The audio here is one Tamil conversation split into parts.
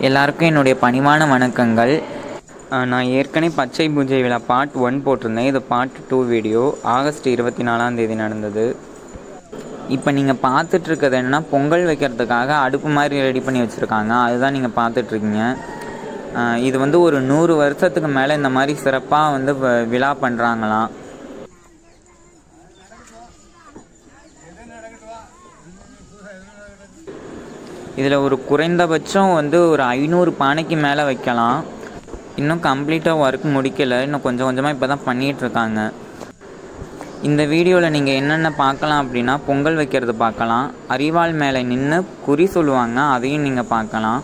எல்லாருக்கும் என்னுடைய பணிவான வணக்கங்கள். நான் ஏற்கனவே பச்சை பூஜை விழா பார்ட் ஒன் போட்டிருந்தேன். இது பார்ட் டூ வீடியோ ஆகஸ்ட் இருபத்தி நாலாம் தேதி நடந்தது. இப்போ நீங்கள் பார்த்துட்ருக்கிறது என்னென்னா பொங்கல் வைக்கிறதுக்காக அடுப்பு மாதிரி ரெடி பண்ணி வச்சுருக்காங்க. அதுதான் நீங்கள் பார்த்துட்ருக்கீங்க. இது வந்து ஒரு நூறு வருஷத்துக்கு மேலே இந்த மாதிரி சிறப்பாக வந்து வ- விழா பண்ணுறாங்களாம் இதில் ஒரு குறைந்தபட்சம் வந்து ஒரு ஐநூறு பானைக்கு மேலே வைக்கலாம். இன்னும் கம்ப்ளீட்டாக ஒர்க் முடிக்கலை. இன்னும் கொஞ்சம் கொஞ்சமாக இப்போ தான் பண்ணிகிட்ருக்காங்க இந்த வீடியோவில் நீங்கள் என்னென்ன பார்க்கலாம் அப்படின்னா பொங்கல் வைக்கிறது பார்க்கலாம். அரிவாள் மேலே நின்று குறி சொல்லுவாங்க அதையும் நீங்கள் பார்க்கலாம்.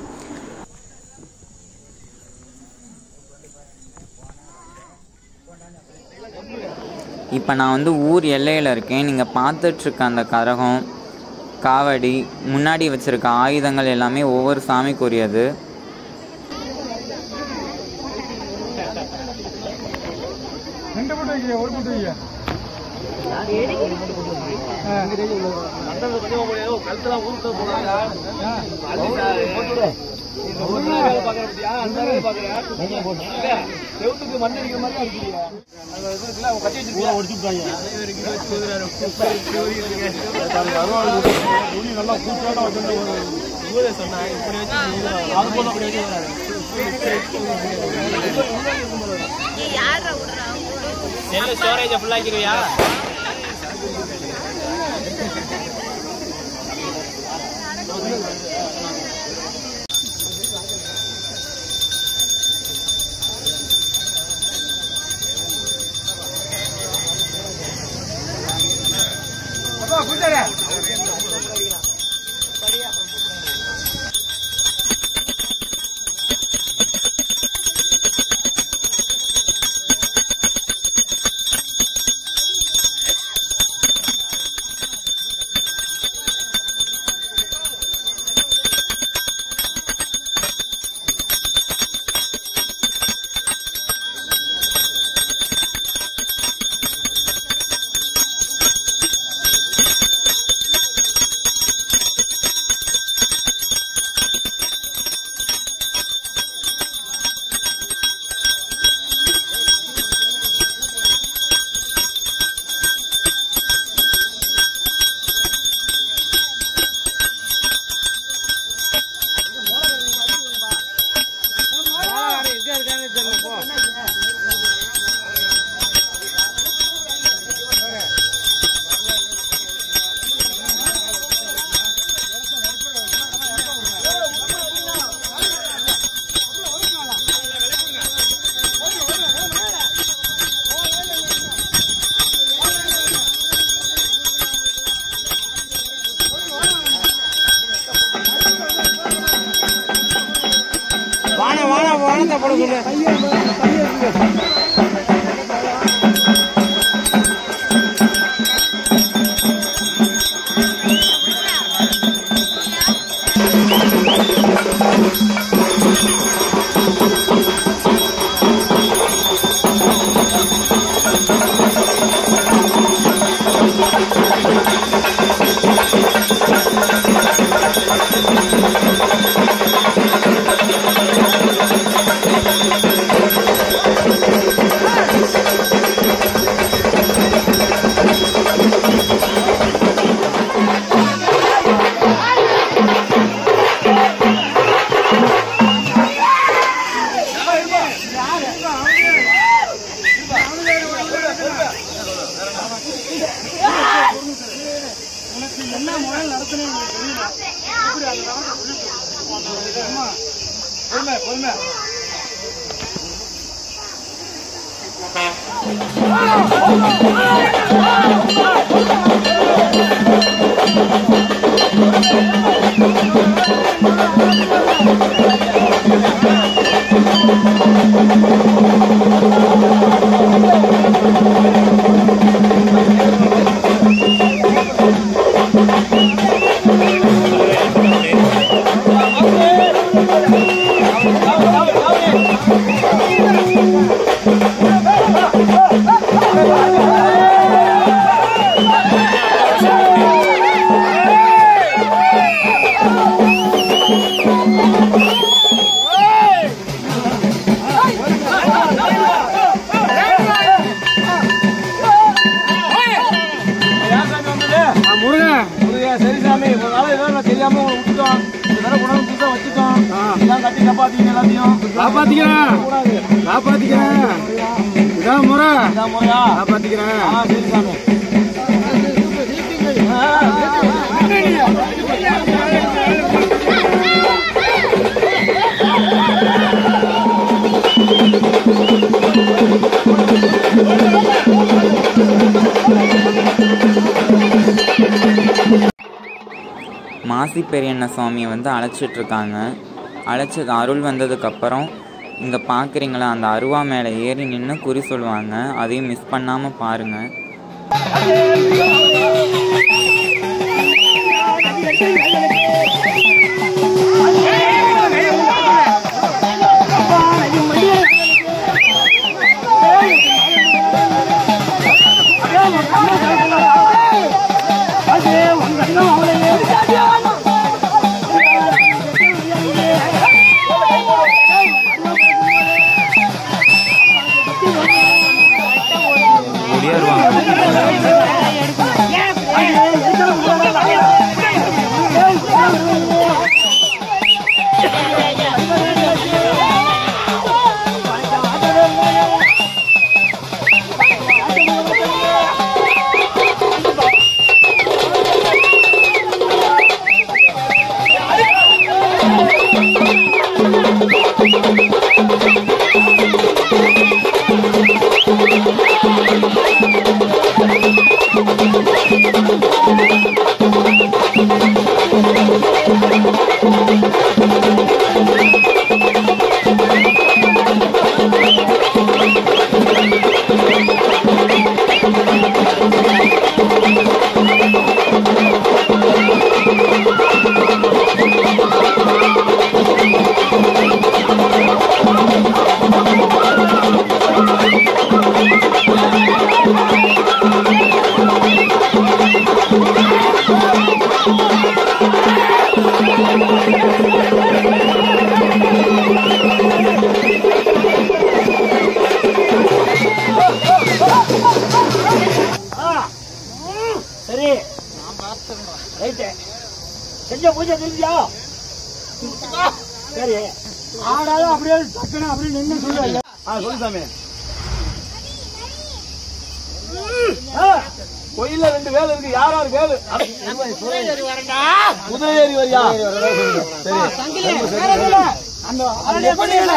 இப்போ நான் வந்து ஊர் எல்லையில் இருக்கேன். நீங்கள் பார்த்துட்ருக்க அந்த கரகம். காவடி முன்னாடி வச்சுருக்க ஆயுதங்கள் எல்லாமே ஒவ்வொரு சாமிக்குரியது. ரெண்டு போட்டு ஒரு போட்டு வைக்க நல்லா கூட்டாட செல்லு வானத்தை போட தெரியாம உங்களை விட்டுட்டோம் தடவை கொண்டாந்து புதுசா வச்சுட்டோம் இதான் கட்டி காப்பாத்தீங்க எல்லாத்தையும் காப்பாத்திக்கிறேன் காப்பாத்திக்கிறேன் இதான் முறை இதான் முறையா காப்பாத்திக்கிறேன் ஆ சரி சாமி காசி பெரியண்ண சுவாமியை வந்து அழைச்சிட்ருக்காங்க. அழைச்சது அருள் வந்ததுக்கப்புறம் இங்கே பார்க்குறீங்களா அந்த அருவா மேலே ஏறி நின்று குறி சொல்லுவாங்க. அதையும் மிஸ் பண்ணாமல் பாருங்கள் சரி ரைட்டு செஞ்ச பூஜை தெரிஞ்சியா சரி ஆடாலும் அப்படியே டக்குன்னு அப்படியே நின்று சொல்லு ஐயா ஆ சொல்லு சாமி. கோயில்ல ரெண்டு வேலை இருக்கு. யார் யார் வேலு? குதிரையேறி வரியா? சரி அந்த அது எப்படி இல்ல?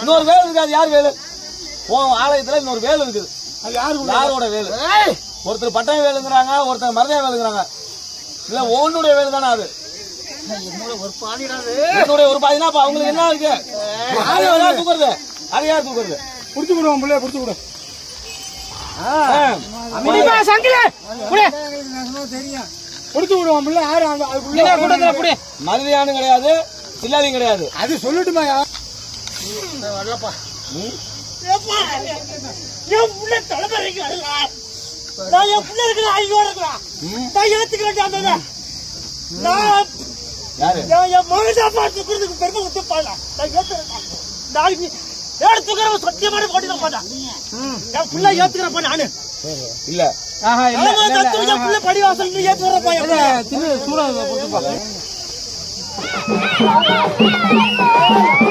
இன்னொரு வேல் இருக்காது. யார் வேலு? உன் ஆலயத்துல இன்னொரு வேல் இருக்குது. யாரோட வேலு? ஒருத்தர் பட்டய வேலுங்கிறாங்க ஒருத்தர் மரதைய வேலுங்கிறாங்க. இல்ல உன்னுடைய வேலு தானே அது? ஒரு பாதினா அவங்களுக்கு என்ன இருக்கு? தூக்குறது? அது யார் தூக்குறது? புடிச்சு விடுவோம் பிள்ளைய புடிச்சு விடு புடிச்சு விடுவோம் பிள்ளை யாரு அந்த- அதுக்குள்ள மருதையானும் கிடையாது சில்லாதியும் கிடையாது. அது சொல்லட்டுமா என் புள்ள தலைமுறைக்கு வரலாம் நான் என் புள்ள இருக்கிற ஐயோட இருக்கிறான் நான் ஏத்துக்கிறேன். நான் யாரு? நான் என் மகன் பார்த்து கொடுத்துக்கு பெருமை விட்டு பாடலாம் நான் ஏத்துக்கிறேன். நான் இனி ஏத்துக்கிறவன் சத்தியமான போட்டி தான் மாட்டான் என் புள்ள ஏத்துக்கிறப்ப நானு. இல்ல. ஆமா, தத்து என் புள்ள படி வாசல் ஏத்துக்கிறப்ப 哎，哎，哎，哎。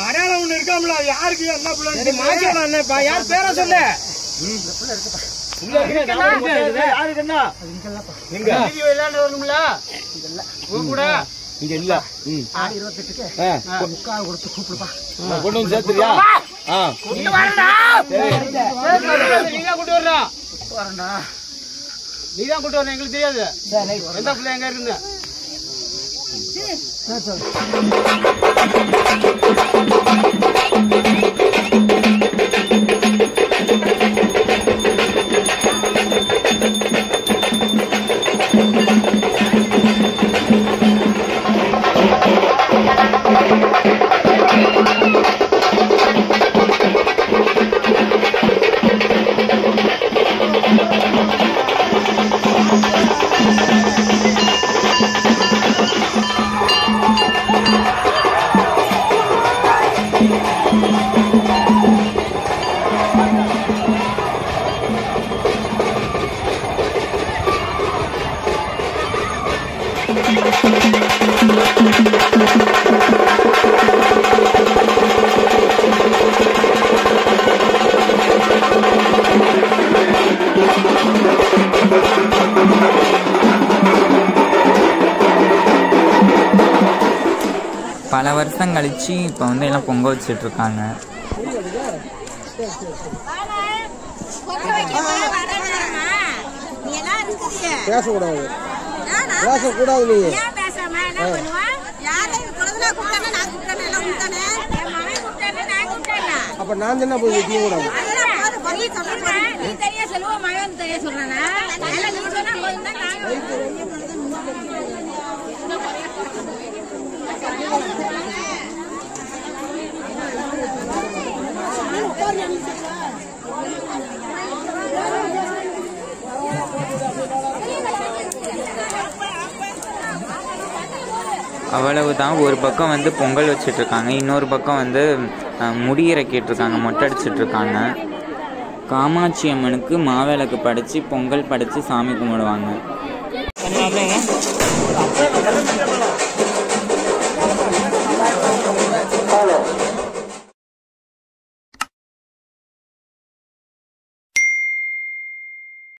அடையாளம் ஒண்ணு இருக்காமல யாருக்கு? என்ன பிள்ளை? யார் பேரை சொல்லு? இங்க. இல்ல. முக்கால் கொடுத்து கூப்பிடுப்பா. கொண்டு வந்து சேர்த்துறியா? நீதான் கூட்டு வரணும். நீதான் கூட்டு வரணும். எங்களுக்கு தெரியாது. எந்த பிள்ளை எங்க Gracias. Gracias. Música பல வருஷம் கழிச்சு இப்போ வந்து எல்லாம் பொங்க வச்சுட்டு இருக்காங்க. பேசக்கூடாது. நீ? அப்ப நான் போய் வைக்க கூடாது சொல்றானா? எல்லாம் நீ சொன்னா போதும் தான் நாங்க அவ்வளவுதான். ஒரு பக்கம் வந்து பொங்கல் வச்சுட்டு இருக்காங்க இன்னொரு பக்கம் வந்து முடியிறக்கிட்டு இருக்காங்க மொட்டை அடிச்சிட்டு இருக்காங்க காமாட்சி அம்மனுக்கு மாவிளக்கு படைச்சி பொங்கல் படைச்சி சாமி கும்பிடுவாங்க.